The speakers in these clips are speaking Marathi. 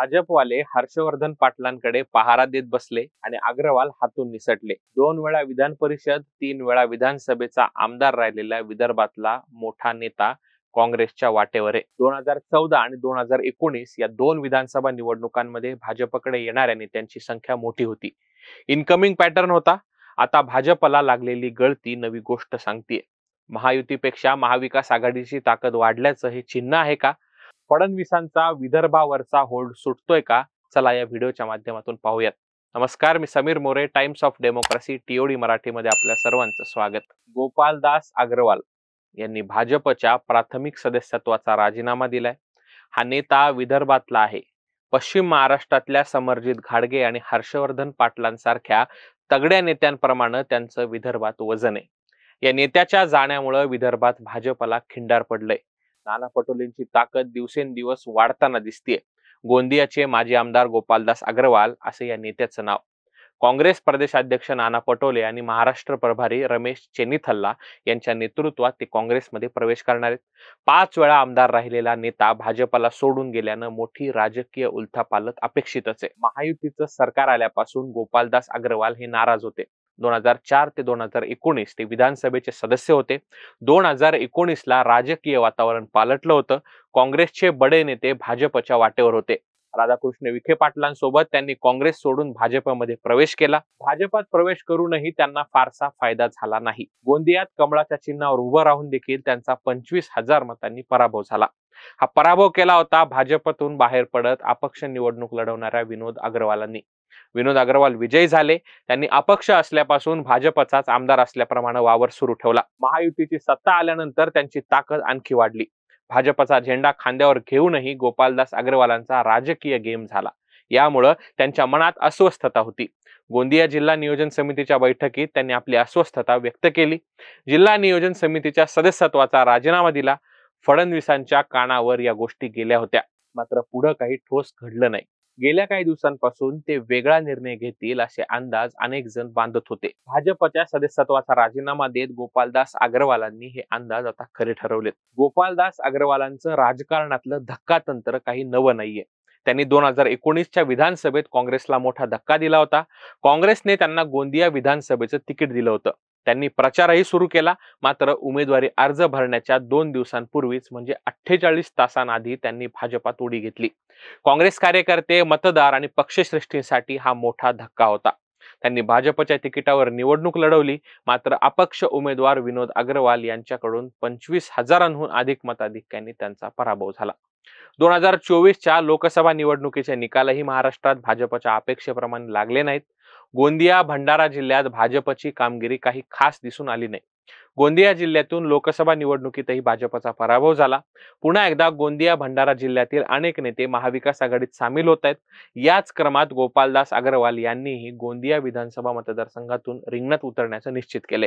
भाजपवाले हर्षवर्धन पाटलांकडे पहारा देत बसले आणि अग्रवाल हातून निसटले. दोन वेळा विधान परिषद तीन वेळा विधानसभेचा आमदार राहिलेला विदर्भातला मोठा नेता काँग्रेसच्या वाटेवर. आहे दोन हजार चौदा आणि दोन हजार एकोणीस या दोन विधानसभा निवडणुकांमध्ये भाजपकडे येणाऱ्या नेत्यांची संख्या मोठी होती. इनकमिंग पॅटर्न होता. आता भाजपला लागलेली गळती नवी गोष्ट सांगतीये. महायुतीपेक्षा महाविकास आघाडीची ताकद वाढल्याचं हे चिन्ह आहे का? फडणवीसांचा विदर्भावरचा होल्ड सुटतोय का? चला या व्हिडिओच्या माध्यमातून पाहूयात. नमस्कार मी Sameer More Times of Democracy TOD मराठीमध्ये आपल्या सर्वांचं स्वागत. गोपालदास अग्रवाल यांनी भाजपच्या प्राथमिक सदस्यत्वाचा राजीनामा दिलाय. हा नेता विदर्भातला आहे. पश्चिम महाराष्ट्रातल्या समरजित घाडगे आणि हर्षवर्धन पाटलांसारख्या तगड्या नेत्यांप्रमाणे त्यांचं विदर्भात वजन आहे. या नेत्याच्या जाण्यामुळे विदर्भात भाजपला खिंडार पडलंय. नाना पटोलेंची ताकद दिवसेंदिवस वाढताना दिसतीये. गोंदियाचे माजी आमदार गोपालदास अग्रवाल असे या नेत्याचं नाव. काँग्रेस प्रदेशाध्यक्ष नाना पटोले आणि महाराष्ट्र प्रभारी रमेश चेनिथल्ला यांच्या नेतृत्वात ते काँग्रेसमध्ये प्रवेश करणार आहेत. पाच वेळा आमदार राहिलेला नेता भाजपला सोडून गेल्यानं मोठी राजकीय उलथापालत अपेक्षितच आहे. महायुतीचं सरकार आल्यापासून गोपालदास अग्रवाल हे नाराज होते. दोन हजार चार ते दोन हजार एकोणीस ते विधानसभेचे सदस्य होते. दोन हजार एकोणीस ला राजकीय वातावरण पालटलं होतं. काँग्रेसचे बडे नेते भाजपच्या वाटेवर होते. राधाकृष्ण विखे पाटलांसोबत त्यांनी काँग्रेस सोडून भाजपमध्ये प्रवेश केला. भाजपात प्रवेश करूनही त्यांना फारसा फायदा झाला नाही. गोंदियात कमळाच्या चिन्हावर उभं राहून देखील त्यांचा पंचवीस हजार मतांनी पराभव झाला. हा पराभव केला होता भाजपतून बाहेर पडत अपक्ष निवडणूक लढवणाऱ्या विनोद अग्रवालांनी. विनोद अग्रवाल विजयी झाले. त्यांनी अपक्ष असल्यापासून भाजपचाच आमदार असल्याप्रमाणे वावर सुरू ठेवला. महायुतीची सत्ता आल्यानंतर त्यांची ताकद आणखी वाढली. भाजपचा झेंडा खांद्यावर घेऊनही गोपालदास अग्रवालांचा राजकीय गेम झाला. यामुळं त्यांच्या मनात अस्वस्थता होती. गोंदिया जिल्हा नियोजन समितीच्या बैठकीत त्यांनी आपली अस्वस्थता व्यक्त केली. जिल्हा नियोजन समितीच्या सदस्यत्वाचा राजीनामा दिला. फडणवीसांच्या कानावर या गोष्टी गेल्या होत्या. मात्र पुढं काही ठोस घडलं नाही. गेल्या काही दिवसांपासून ते वेगळा निर्णय घेतील असे अंदाज अनेक जण बांधत होते. भाजपच्या सदस्यत्वाचा राजीनामा देत गोपालदास अग्रवालांनी हे अंदाज आता खरे ठरवलेत. गोपालदास अग्रवालांचं राजकारणातलं धक्का तंत्र काही नवं नाहीये. त्यांनी दोन हजार एकोणीसच्या विधानसभेत काँग्रेसला मोठा धक्का दिला होता. काँग्रेसने त्यांना गोंदिया विधानसभेचं तिकीट दिलं होतं. त्यांनी प्रचारही सुरू केला. मात्र उमेदवारी अर्ज भरण्याच्या दोन दिवसांपूर्वीच म्हणजे अठ्ठेचाळीस तासांआधी त्यांनी भाजपात उडी घेतली. काँग्रेस कार्यकर्ते मतदार आणि पक्षश्रेष्ठींसाठी हा मोठा धक्का होता. त्यांनी भाजपच्या तिकिटावर निवडणूक लढवली. मात्र अपक्ष उमेदवार विनोद अग्रवाल यांच्याकडून पंचवीस हजारांहून अधिक मताधिक्यांनी त्यांचा पराभव झाला. दोन हजार चोवीसच्या लोकसभा निवडणुकीचे निकालही महाराष्ट्रात भाजपच्या अपेक्षेप्रमाणे लागले नाहीत. गोंदिया भंडारा जिल्ह्यात भाजपची कामगिरी काही खास दिसून आली नाही. गोंदिया जिल्ह्यातून लोकसभा निवडणुकीतही भाजपचा पराभव झाला. पुन्हा एकदा गोंदिया भंडारा जिल्ह्यातील अनेक नेते महाविकास आघाडीत सामील होत आहेत. याच क्रमात गोपालदास अग्रवाल यांनीही गोंदिया विधानसभा मतदारसंघातून रिंगणात उतरण्याचं निश्चित केले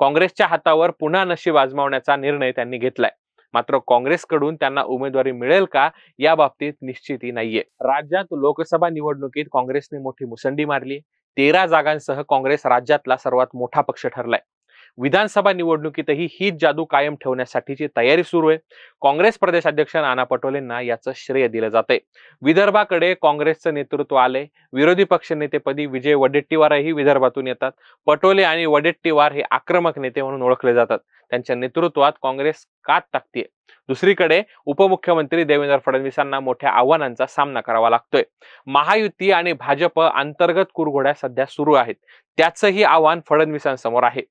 काँग्रेसच्या हातावर पुन्हा नशीब आजमावण्याचा निर्णय त्यांनी घेतलाय. मात्र काँग्रेसकडून त्यांना उमेदवारी मिळेल का या बाबतीत निश्चिती नाहीये. राज्यात लोकसभा निवडणुकीत काँग्रेसने मोठी मुसंडी मारली. तेरा जागांसह काँग्रेस राज्यातला सर्वात मोठा पक्ष ठरलाय. विधानसभा निवडणुकीतही हीच जादू कायम ठेवण्यासाठीची तयारी सुरू आहे. काँग्रेस प्रदेशाध्यक्ष नाना पटोलेंना याचं श्रेय दिलं जाते विदर्भाकडे काँग्रेसचं नेतृत्व आले विरोधी पक्ष नेतेपदी विजय वडेट्टीवारही विदर्भातून येतात. पटोले आणि वडेट्टीवार हे आक्रमक नेते म्हणून ओळखले जातात. त्यांच्या नेतृत्वात काँग्रेस कात टाकते दुसरीकडे उपमुख्यमंत्री देवेंद्र फडणवीसांना मोठ्या आव्हानांचा सामना करावा लागतोय. महायुती आणि भाजप अंतर्गत कुरघोड्या सध्या सुरू आहेत. त्याचंही आव्हान फडणवीसांसमोर आहे.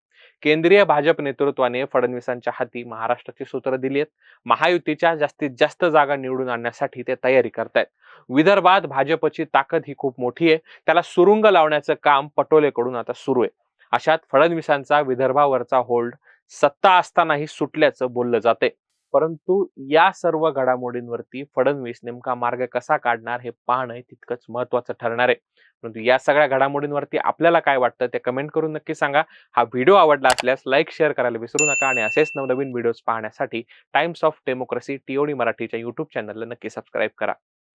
केंद्रीय भाजप नेतृत्वाने फडणवीसांच्या हाती महाराष्ट्राची सूत्र दिली आहेत. महायुतीच्या जास्तीत जास्त जागा निवडून आणण्यासाठी ते तयारी करतायत. विदर्भात भाजपची ताकद ही खूप मोठी आहे. त्याला सुरुंग लावण्याचं काम पटोलेकडून आता सुरू आहे. अशात फडणवीसांचा विदर्भावरचा होल्ड सत्ता असतानाही सुटल्याचं बोललं जाते परंतु या सर्व घडामोडींवरती फडणवीस नेमका मार्ग कसा काढणार हे पाहणं तितकंच महत्वाचं ठरणार आहे. परंतु या सगळ्या घडामोडींवरती आपल्याला काय वाटतं ते कमेंट करून नक्की सांगा. हा व्हिडिओ आवडला असल्यास लाईक शेअर करायला विसरू नका आणि असेच नवनवीन व्हिडिओज पाहण्यासाठी टाइम्स ऑफ डेमोक्रेसी टीओडी मराठीच्या युट्यूब चॅनलला नक्की सबस्क्राईब करा.